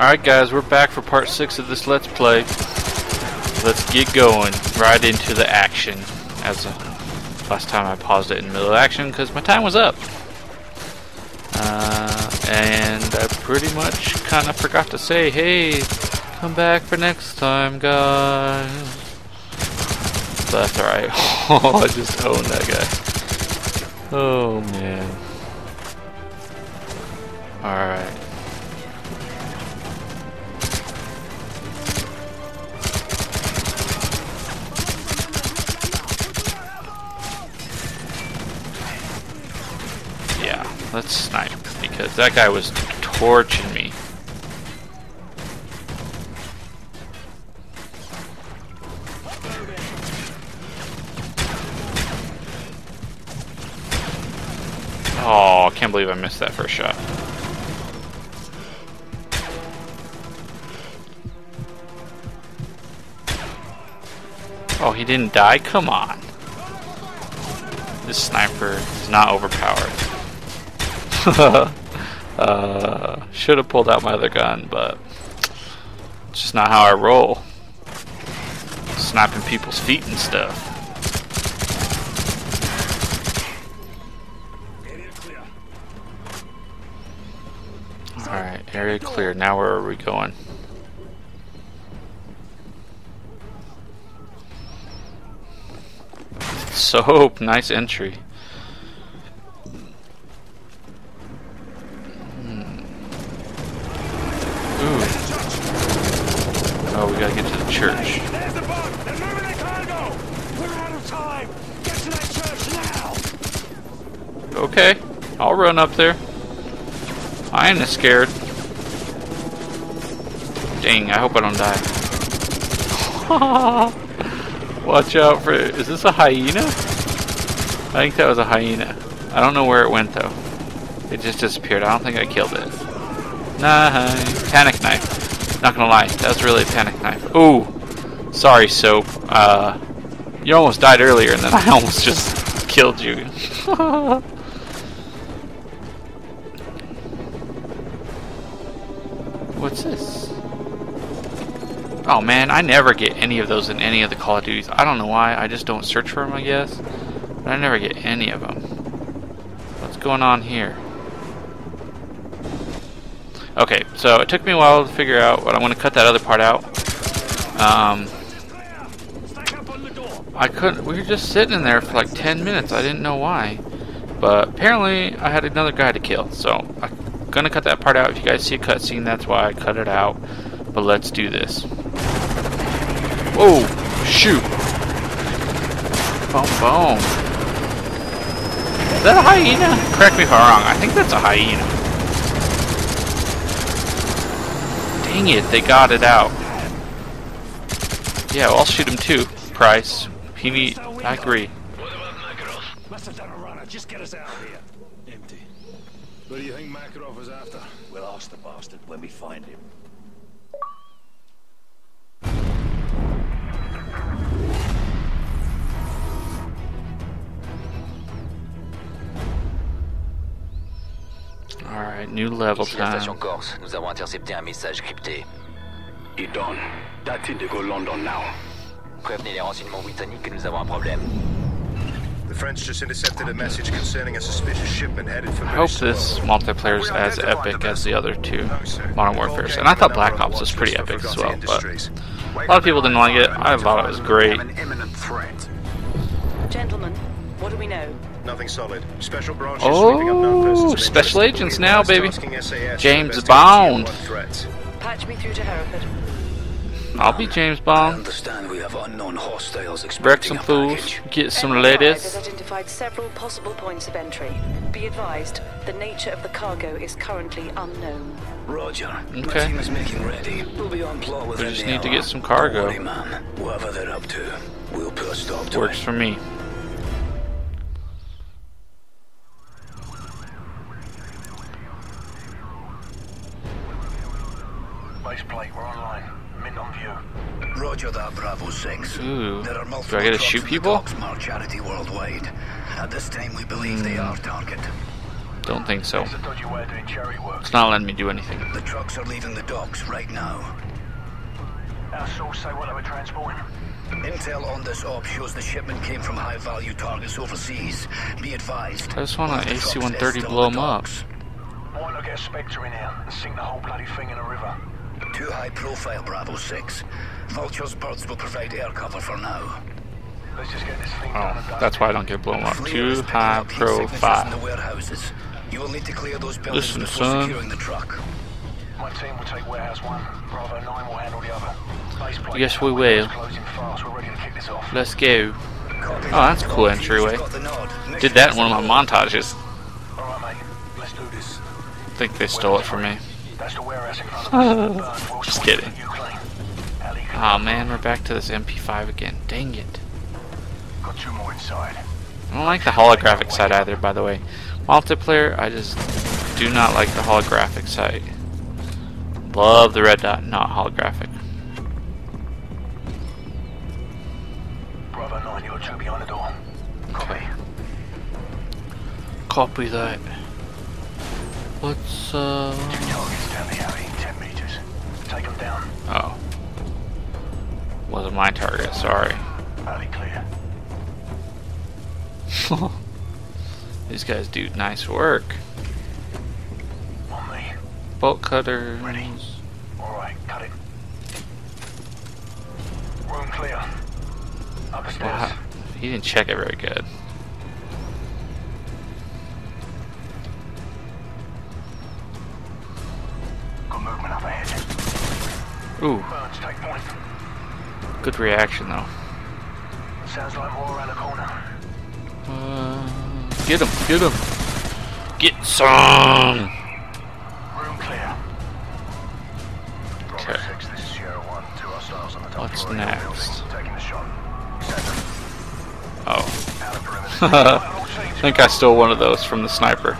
Alright guys, we're back for part 6 of this Let's Play. Let's get going, right into the action. As a, last time I paused it in the middle of action because my time was up. Uh, and I pretty much kind of forgot to say, hey, come back for next time, guys. But that's alright. oh, I just owned that guy. Oh, man. Alright. Let's snipe because that guy was torching me. Oh, I can't believe I missed that first shot. Oh, he didn't die? Come on. This sniper is not overpowered. uh, should have pulled out my other gun, but it's just not how I roll. Snapping people's feet and stuff. Alright, area clear. Now where are we going? Soap, nice entry. Hmm. Ooh. Oh, we gotta get to the church. There's the boat! They're moving their cargo! We're out of time! Get to that church now! Okay, I'll run up there. I ain't scared. Dang, I hope I don't die. Watch out for Is this a hyena? I think that was a hyena. I don't know where it went though. It just disappeared. I don't think I killed it. Nah, panic knife. Not gonna lie, that was really a panic knife. Ooh, sorry, soap. Uh, you almost died earlier, and then I almost just killed you. What's this? Oh man, I never get any of those in any of the Call of Duties. I don't know why. I just don't search for them, I guess. But I never get any of them. What's going on here? Okay, so it took me a while to figure out, but I'm going to cut that other part out. Um! I couldn't. We were just sitting in there for like 10 minutes. I didn't know why. But apparently, I had another guy to kill. So gonna cut that part out. If you guys see a cutscene, that's why I cut it out. But let's do this. Whoa! Shoot! Boom, boom. Is that a hyena? Correct me if I'm wrong. I think that's a hyena. Dang it! They got it out. Yeah, well, I'll shoot him too. Price. He need. I agree. Must have done a runner. Just get us out of here. Empty. What do you think Makarov was after? We'll ask the bastard when we find him. Alright, new level Ici la station time. Corse, nous avons intercepté un message crypté. Idon. That's it to go London now. Prévenez les renseignements britanniques que nous avons un problème. The French just intercepted a message concerning a suspicious shipment headed for I hope this multiplayer is as epic as the other two Modern Warfare's. And I thought Black Ops was pretty epic as well, but a lot of people didn't like it. I thought it was great. An imminent threat. Gentlemen, what do we know? Nothing solid. Special branches oh, sweeping up Oh, special agents now, baby. tasking SAS with James investigating Bond. Tier 1 threats. Patch me through to Hereford. I'll be James I Bond. understand we have unknown hostiles Wreck expecting some a fools, get some Enterprise has ladies. identified several possible points of entry. Be advised, the nature of the cargo is currently unknown. Roger. Okay. team is making ready. We'll be on plot within just the need to get some cargo. Don't worry, man. Whatever they're up to, we'll put a stop to Works it. for me. Mint on view. Roger that, Bravo 6. Ooh. There are Do I get to shoot people? docks charity worldwide. At this time, we believe they Hmm. are target. Don't think so. It's a dodgy way of doing charity work. It's not letting me do anything. The trucks are leaving the docks right now. Our source say what they were transporting. Intel on this op shows the shipment came from high-value targets overseas. Be advised. I just want an of the trucks AC-130 is blow in the 'em up. docks. Why not get Spectre in here and sink the whole bloody thing in a river? Too high profile, Bravo 6. Vulture's birds will provide air cover for now. Let's just get this thing Oh, that's why I don't get blown up. Too high up heat signatures in the profile. You will need to clear those buildings Listen, before son. securing the truck. My team will take warehouse one. Bravo 9 will handle the other. Yes, we will. Closing fast. We're ready to kick this. Let's go. Oh, that's a cool You've entryway. got the nod. Did that in one of my montages. All right, mate. Let's do this. I think they stole it from me. That's the warehouse in front of us. Burn well Just kidding. and You clean. Ali, Oh man, we're back to this MP5 again. Dang it. got two more inside. I don't like the holographic side either, by the way. Multiplayer, I just do not like the holographic side. Love the red dot, not holographic. Bravo 9, you're two behind the door. Copy. Copy that. What's, uh... Two targets down the alley, 10 meters. Take them down. Oh. Wasn't my target, sorry. Alley clear. These guys do nice work. Bolt cutters. All right, cut it. Room clear. Upstairs. Wow. He didn't check it very good. Ooh, Burns, take point. good reaction though. Sounds like more around the corner. Uh, get him, get him. Get some! Room clear. Okay. Bravo 6, this is Sierra 1. Two hostiles on the top What's floor of your next? building. Taking the shot. Center. Oh. Out of perimeter. I think I stole one of those from the sniper.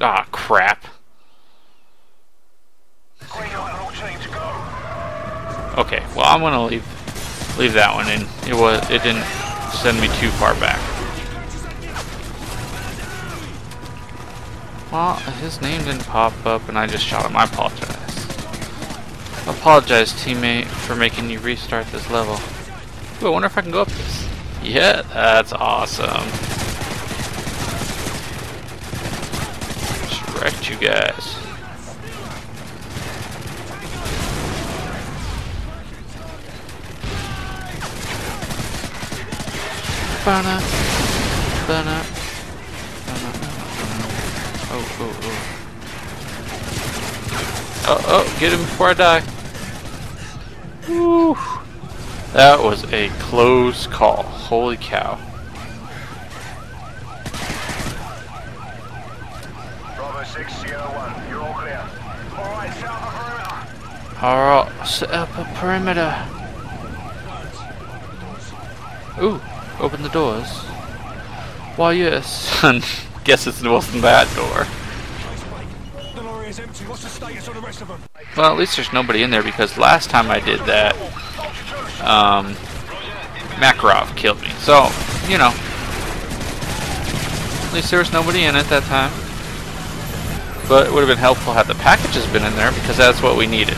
Ah, crap. Okay, well I'm gonna leave leave that one in. It was it didn't send me too far back. Well, his name didn't pop up and I just shot him. I apologize. Apologize, teammate, for making you restart this level. Ooh, I wonder if I can go up this. Yeah, that's awesome. Just wrecked you guys. Bana, bana. Oh, oh, oh. Oh, oh, get him before I die. Woo. That was a close call. Holy cow. Bravo 6, Sierra 1. You're all clear. All right, set up a perimeter. Alright, set up a perimeter. Ooh, open the doors. Why, yes. Guess it wasn't that door. Well, at least there's nobody in there because last time I did that, um, Makarov killed me. So, you know, at least there was nobody in it that time. But it would have been helpful had the packages been in there because that's what we needed.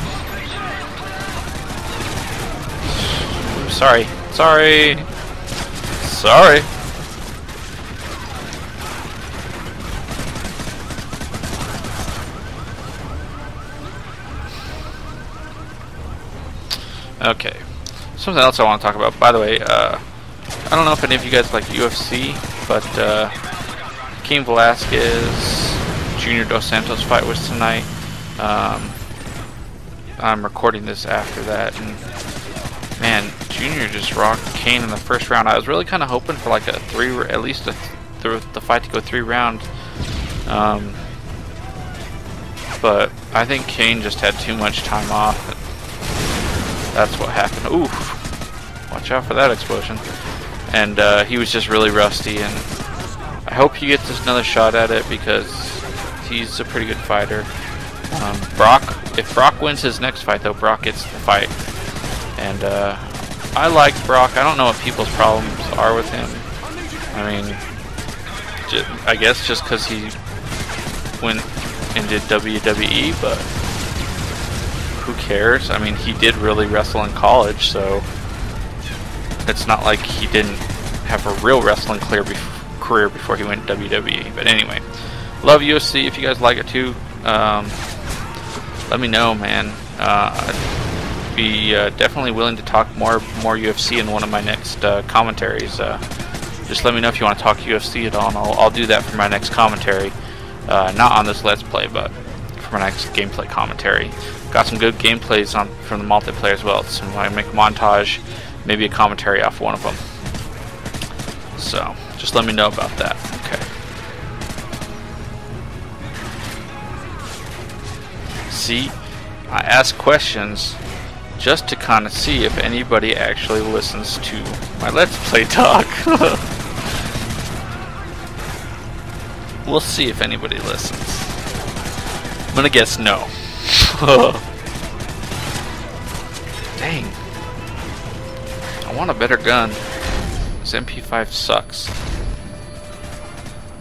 Ooh, sorry, sorry, sorry. Okay. Something else I want to talk about. By the way, uh, I don't know if any of you guys like UFC, but uh, Velasquez, Junior Dos Santos fight was tonight. Um, I'm recording this after that, and Junior just rocked Cain in the first round. I was really kind of hoping for like a three, at least a th- the fight to go three rounds. Um, but I think Cain just had too much time off. That's what happened. Ooh, watch out for that explosion. And uh, he was just really rusty, and I hope he gets another shot at it because he's a pretty good fighter. Um, Brock, if Brock wins his next fight, though, Brock gets the fight, and uh, I like Brock. I don't know what people's problems are with him. I mean, I guess just because he went and did WWE, but who cares? I mean, he did really wrestle in college, so it's not like he didn't have a real wrestling clear bef- career before he went WWE. But anyway, love UFC. If you guys like it too, um, let me know, man. Uh, be uh, definitely willing to talk more more UFC in one of my next uh, commentaries. Uh, just let me know if you want to talk UFC at all, and I'll, I'll do that for my next commentary. Uh, not on this Let's Play, but for my next gameplay commentary. Got some good gameplays on from the multiplayer as well. So I make a montage, maybe a commentary off one of them. So just let me know about that. Okay. See, I ask questions just to kind of see if anybody actually listens to my Let's Play talk. we'll see if anybody listens. I'm gonna guess no. Dang. I want a better gun. This MP5 sucks.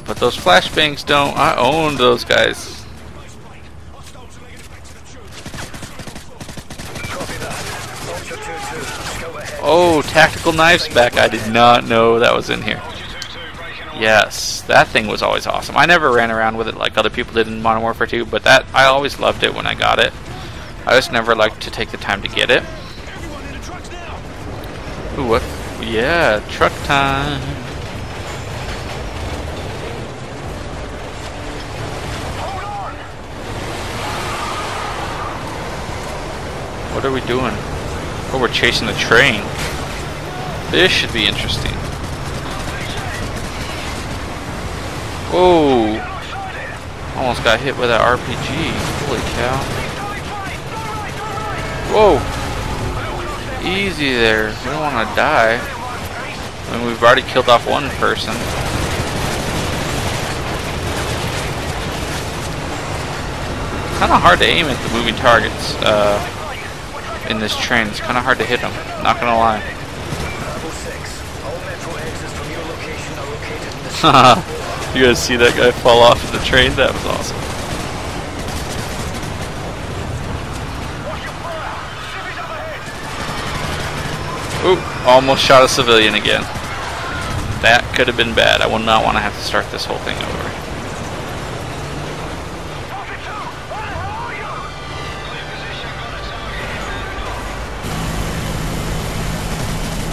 But those flashbangs don't. I own those guys. Copy that. Vulture 2-2. Go ahead. Oh, tactical knives back. I did not know that was in here. Yes, that thing was always awesome. I never ran around with it like other people did in Modern Warfare 2, but that I always loved it when I got it. I just never liked to take the time to get it. Ooh, what? Yeah, truck time. What are we doing? Oh, we're chasing the train. This should be interesting. Whoa! Almost got hit with that RPG. Holy cow. Whoa! Easy there. We don't want to die. I mean, we've already killed off one person. Kind of hard to aim at the moving targets uh, in this train. It's kind of hard to hit them. Not gonna lie. you guys see that guy fall off of the train? That was awesome. Oop, almost shot a civilian again. That could have been bad. I would not want to have to start this whole thing over.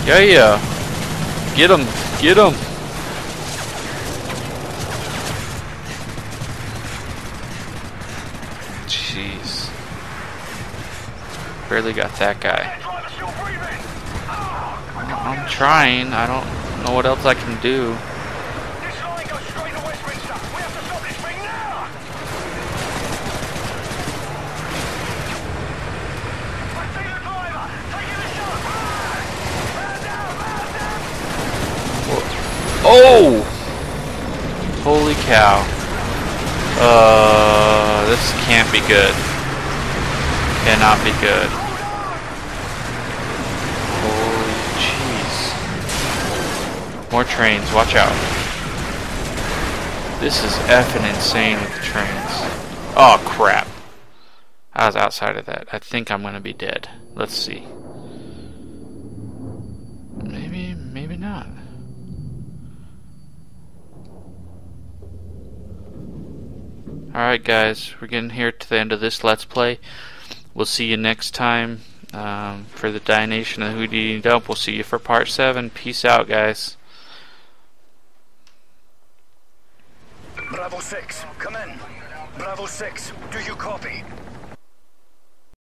Yeah, yeah. Get him. Get him. Jeez. Barely got that guy. I'm trying. I don't know what else I can do. Oh! Holy cow. Uh, this can't be good. Cannot be good. Holy jeez. More trains, watch out. This is effing insane with the trains. Oh crap. I was outside of that. I think I'm gonna be dead. Let's see. Maybe, maybe not. Alright guys, we're getting here to the end of this Let's Play. We'll see you next time um, for the Nation of the Houdini Dump. We'll see you for part 7. Peace out guys. Bravo 6. Come in. Bravo 6. Do you copy?